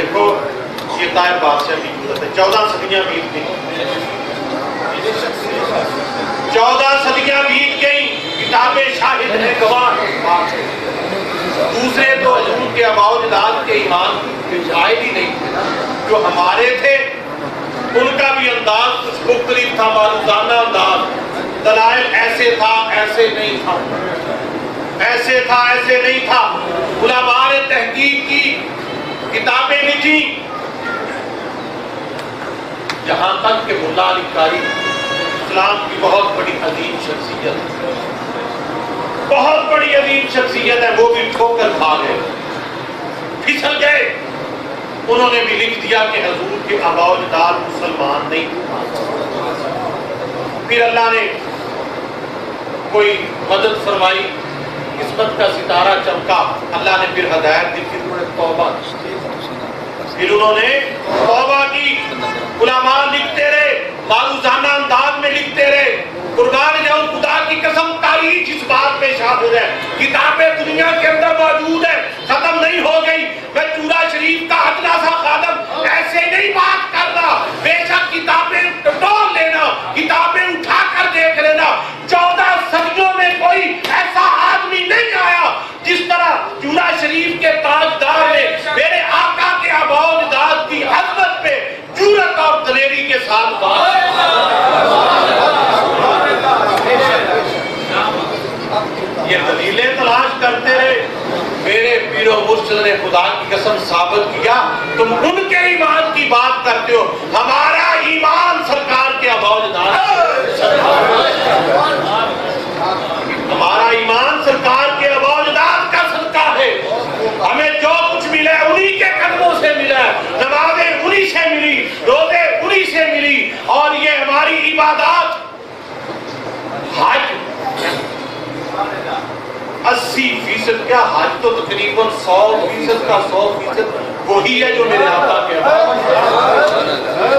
دیکھو، یہ طائر بادشاہ کی قدرت ہے چودہ صدیاں بیت گئی۔ چودہ صدیاں بیت گئی کتابیں شاہد ہیں گواہ دوسرے تو حضور کے اباؤ جداد کے ایمان کے شاہد ہی نہیں جو ہمارے تھے۔ ان کا بھی انداز کچھ مختلف تھا معروضانہ انداز۔ دلائل ایسے تھا، ایسے نہیں تھا۔ ایسے تھا، ایسے نہیں تھا۔ علماء نے تحقیق کی۔ کتابیں لکھی جہاں تک کہ ملا علی قاری، اسلام کی بہت بڑی عظیم شخصیت۔ ہے بہت بڑی عظیم شخصیت ہے، وہ بھی ٹھوکر کھا گئے۔ پھسل گئے۔ انہوں نے بھی لکھ دیا کہ حضور کے آباؤ مسلمان نہیں پھر اللہ نے کوئی مدد فرمائی، قسمت کا ستارہ چمکا۔ اللہ نے پھر ہدایت دی۔ پھر انہوں نے توبہ کی پھر انہوں نے توبہ کی۔ علماء لکھتے رہے معروضانہ انداز میں لکھتے رہے، قربان جاؤں خدا کی قسم، تاریخ اس بات پہ شاہد ہے۔ کتابیں دنیا کے اندر موجود ہے ختم نہیں ہو گئی۔ میں چورا شریف کا ادنا سا خادم ایسے نہیں بات کرنا بے شک کتابیں ٹٹول لینا کتابیں اٹھا کر دیکھ لینا چودہ صدیوں میں کوئی ایسا آدمی نہیں آیا جس طرح چورا شریف کے تاجدار نے میرے آقا کے آباؤ جداد کی حضرت پہ جورت اور دلیری کے ساتھ بات یہ دلیلیں تلاش کرتے رہے میرے پیر و مرشد نے خدا کی قسم ثابت کیا، تم ان کے ایمان کی بات کرتے ہو، ہمارا ایمان سرکار کے اباؤ ہمارا ایمان سرکار کے اباؤ کا صدقہ ہے۔ ہمیں جو کچھ ملا ہے، انہی کے قدموں سے ملا ہے۔ نمازیں انہی سے ملی، روزے انہی سے ملی، اور یہ ہماری عبادات حج اسی فیصد کیا حج تو تقریباً سو فیصد کا سو فیصد وہی ہے جو میرے آقا کے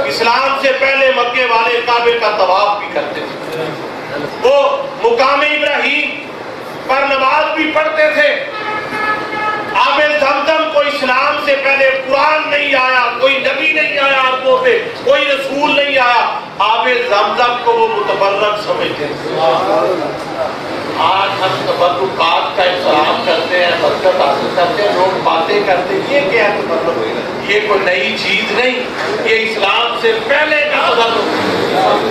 اسلام سے پہلے مکے والے کعبے کا طواف بھی کرتے تھے۔ وہ مقام ابراہیم پر نماز بھی پڑھتے تھے۔ آب زمزم کو اسلام سے پہلے قرآن نہیں آیا، کوئی نبی نہیں آیا آنکھوں پہ کوئی رسول نہیں آیا۔ آب زمزم کو وہ متبرک سمجھتے تھے۔ آج ہم تبرکات کا احترام کرتے ہیں، برکت حاصل کرتے ہیں، لوگ باتیں کرتے ہیں۔ یہ کیا ہے تبرک؟ یہ کوئی نئی چیز نہیں۔ یہ اسلام سے پہلے کا تبرک۔